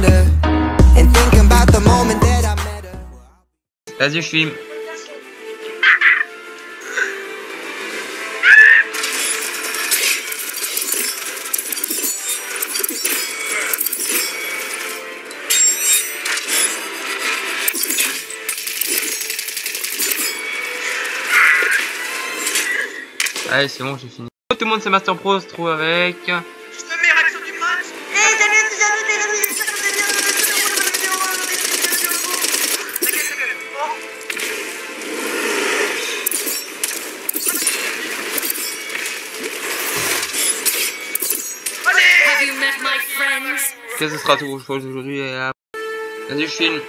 surrender. And thinking about the moment that I met her. Je. Allez, c'est bon, j'ai fini. Tout le monde, c'est Master Pro, se trouve avec. Que ce sera tout pour aujourd'hui et à- je.